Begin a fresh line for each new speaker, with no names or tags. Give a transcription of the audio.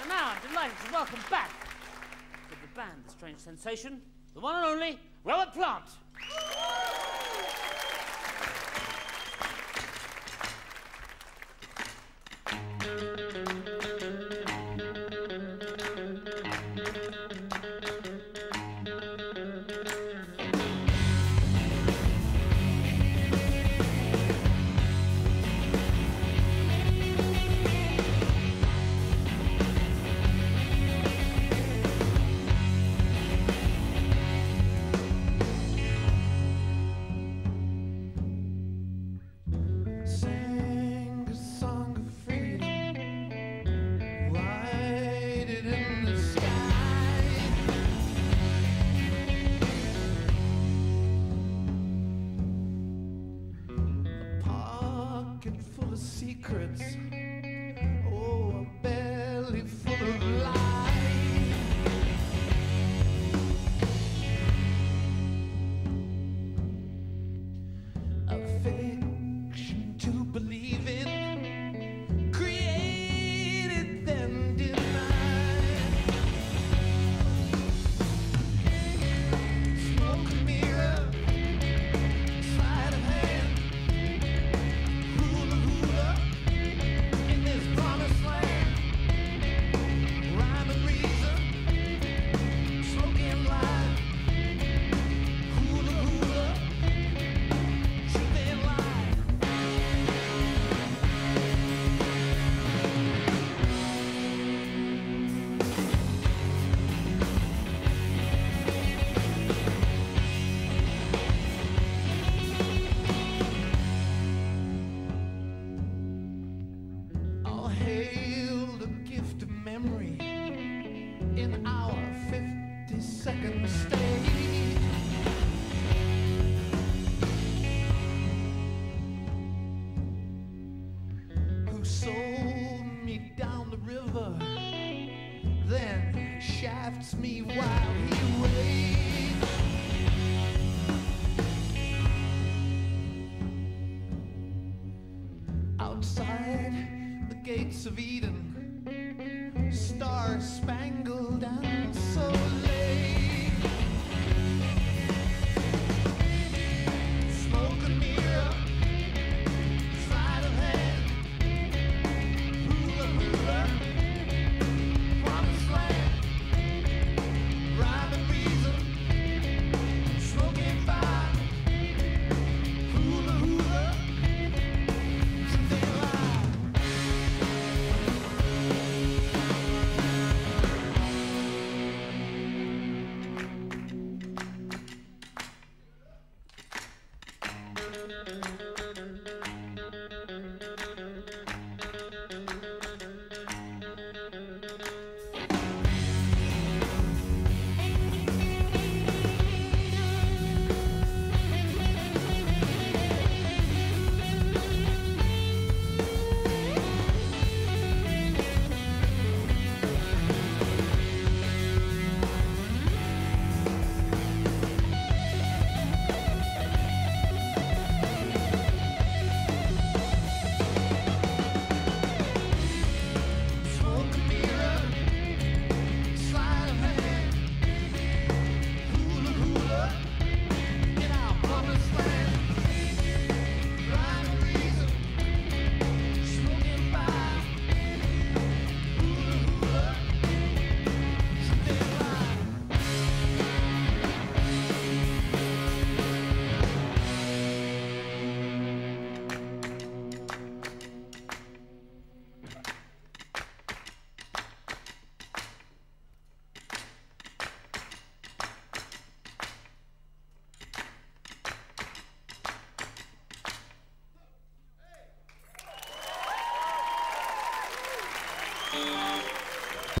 and now I'm delighted to welcome back to the band, the strange sensation, the one and only Robert Plant.
secrets. shafts me while he waits. Outside the gates of Eden.